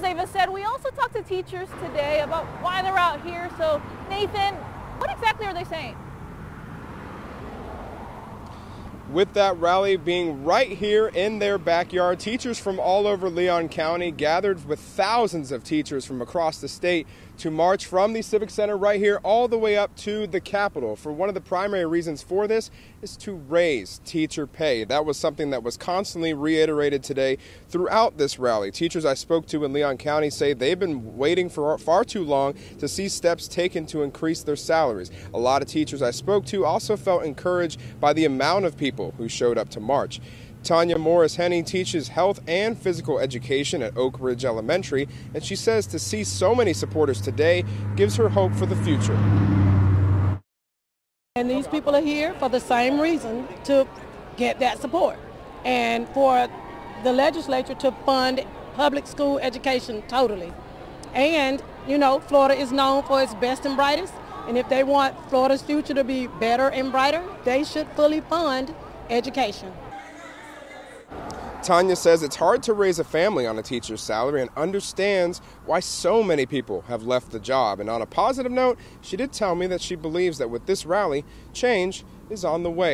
as Ava said, we also talked to teachers today about why they're out here. So, Nathan, what exactly are they saying? With that rally being right here in their backyard. Teachers from all over Leon County gathered with thousands of teachers from across the state to march from the Civic Center right here all the way up to the Capitol. For one of the primary reasons for this is to raise teacher pay. That was something that was constantly reiterated today throughout this rally. Teachers I spoke to in Leon County say they've been waiting for far too long to see steps taken to increase their salaries. A lot of teachers I spoke to also felt encouraged by the amount of people who showed up to march. Tanya Morris Henning teaches health and physical education at Oak Ridge Elementary, and she says to see so many supporters today gives her hope for the future. And these people are here for the same reason to get that support and for the legislature to fund public school education totally. And, you know, Florida is known for its best and brightest. And if they want Florida's future to be better and brighter, they should fully fund education. Tanya says it's hard to raise a family on a teacher's salary and understands why so many people have left the job. And on a positive note, she did tell me that she believes that with this rally, change is on the way.